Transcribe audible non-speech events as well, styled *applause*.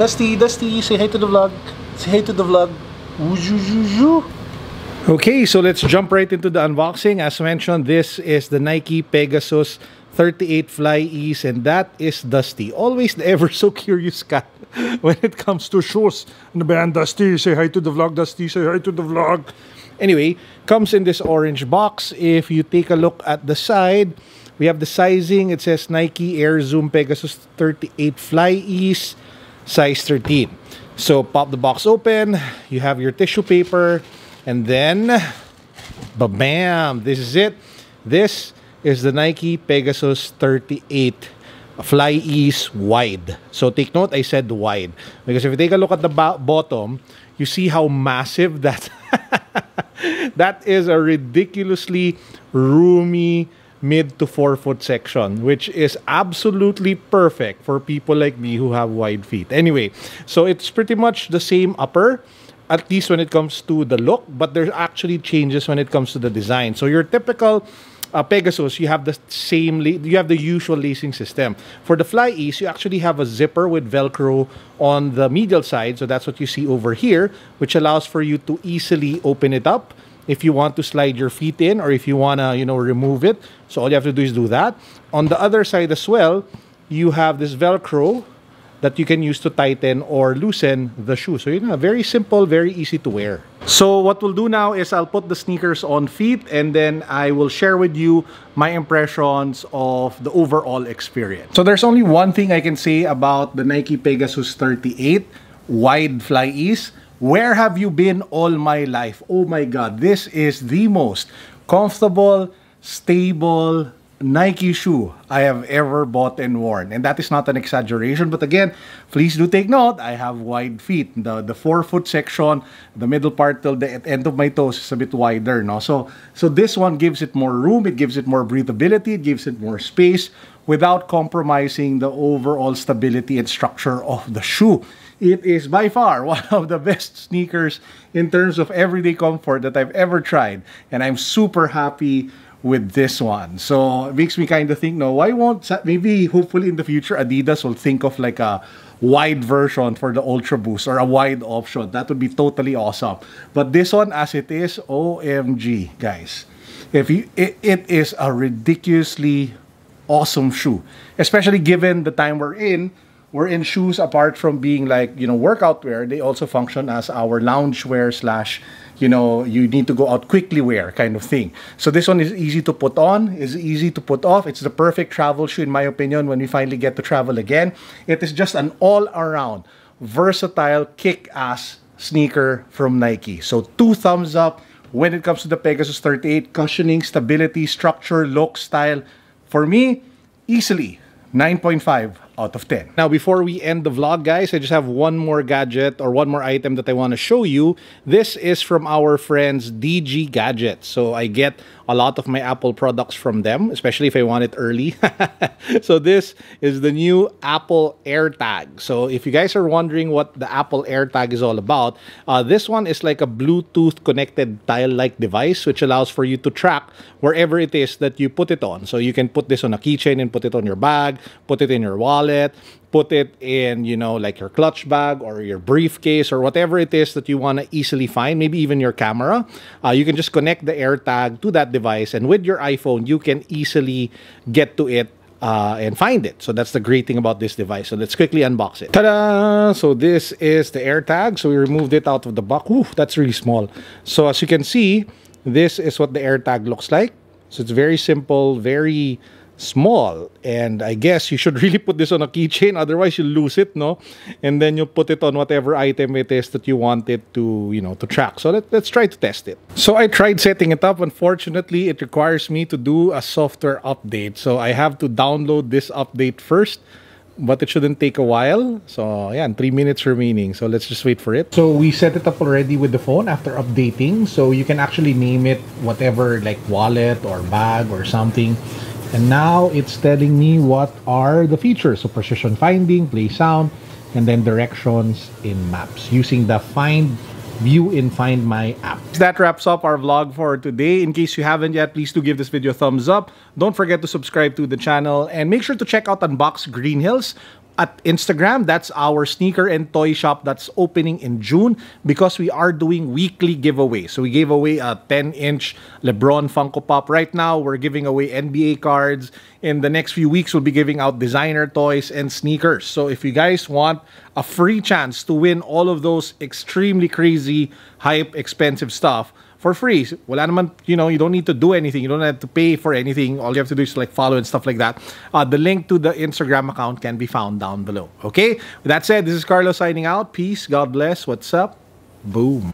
Dusty, Dusty, say hi to the vlog. Say hi to the vlog. Okay, so let's jump right into the unboxing. As mentioned, this is the Nike Pegasus 38 Fly Ease, and that is Dusty. Always the ever so curious cat *laughs* when it comes to shoes. Ano ba yan, Dusty? Say hi to the vlog, Dusty. Say hi to the vlog. Anyway, comes in this orange box. If you take a look at the side, we have the sizing. It says Nike Air Zoom Pegasus 38 Fly Ease, size 13. So pop the box open. You have your tissue paper. And then, bam, this is it. This is the Nike Pegasus 38 Fly Ease Wide. So take note, I said wide. Because if you take a look at the bottom, you see how massive that *laughs* that is a ridiculously roomy mid to forefoot section, which is absolutely perfect for people like me who have wide feet. Anyway, so it's pretty much the same upper at least when it comes to the look, but there's actually changes when it comes to the design. So your typical uh, Pegasus, you have the same, you have the usual lacing system. For the Fly Ease, you actually have a zipper with Velcro on the medial side. So that's what you see over here, which allows for you to easily open it up if you want to slide your feet in or if you want to, you know, remove it. So all you have to do is do that. On the other side as well, you have this Velcro that you can use to tighten or loosen the shoe. So you know, very simple, very easy to wear. So what we'll do now is I'll put the sneakers on feet and then I will share with you my impressions of the overall experience. So there's only one thing I can say about the Nike Pegasus 38 wide fly ease. Where have you been all my life? Oh my God, this is the most comfortable, stable, Nike shoe I have ever bought and worn. And that is not an exaggeration. But again, please do take note, I have wide feet. The, the forefoot section, the middle part till the end of my toes is a bit wider. No? So, so this one gives it more room, it gives it more breathability, it gives it more space without compromising the overall stability and structure of the shoe. It is by far *laughs* one of the best sneakers in terms of everyday comfort that I've ever tried. And I'm super happy with this one. So it makes me kind of think, no, why won't maybe hopefully in the future Adidas will think of like a wide version for the Ultra Boost or a wide option. That would be totally awesome. But this one as it is, OMG, guys. If you it, it is a ridiculously awesome shoe, especially given the time we're in we're in shoes apart from being like you know workout wear. They also function as our lounge wear slash you know you need to go out quickly wear kind of thing. So this one is easy to put on is easy to put off. It's the perfect travel shoe in my opinion when we finally get to travel again. It is just an all-around versatile kick-ass sneaker from Nike. So two thumbs up when it comes to the Pegasus 38 cushioning stability structure look style. For me easily 9.5 out of 10. Now, before we end the vlog, guys, I just have one more gadget or one more item that I want to show you. This is from our friends DG Gadgets. So I get a lot of my Apple products from them, especially if I want it early. *laughs* so this is the new Apple AirTag. So if you guys are wondering what the Apple AirTag is all about, uh, this one is like a Bluetooth connected tile-like device which allows for you to track wherever it is that you put it on. So you can put this on a keychain and put it on your bag, put it in your wallet, put it in, you know, like your clutch bag or your briefcase or whatever it is that you want to easily find, maybe even your camera. Uh, you can just connect the AirTag to that device, and with your iPhone, you can easily get to it uh, and find it. So that's the great thing about this device. So let's quickly unbox it. Ta-da! So this is the AirTag. So we removed it out of the box. Ooh, that's really small. So as you can see, this is what the AirTag looks like. So it's very simple, very small. And I guess you should *laughs* really put this on a keychain otherwise you'll lose it no? And then you put it on whatever item it is that you want it to you know to track. So let, let's try to test it. So I tried setting it up. Unfortunately it requires me to do a software update. So I have to download this update first but it shouldn't take a while. So yeah three minutes remaining. So let's just wait for it. So we set it up already with the phone after updating. So you can actually name it whatever like wallet or bag or something and now it's telling me what are the features. So precision finding, play sound, and then directions in maps using the find view in Find My app. That wraps up our vlog for today. In case you haven't yet, please do give this video a thumbs up. Don't forget to subscribe to the channel and make sure to check out Unbox Green Hills at Instagram. That's our sneaker and toy shop that's opening in June because we are doing weekly giveaways. So we gave away a 10-inch LeBron Funko Pop. Right now, we're giving away NBA cards. In the next few weeks, we'll be giving out designer toys and sneakers. So if you guys want a free chance to win all of those extremely crazy, hype, expensive stuff, for free. Wala naman, you know, you don't need to do anything. You don't have to pay for anything. All you have to do is like follow and stuff like that. Uh, the link to the Instagram account can be found down below. Okay? With that said, this is Carlos signing out. Peace. God bless. What's up? Boom.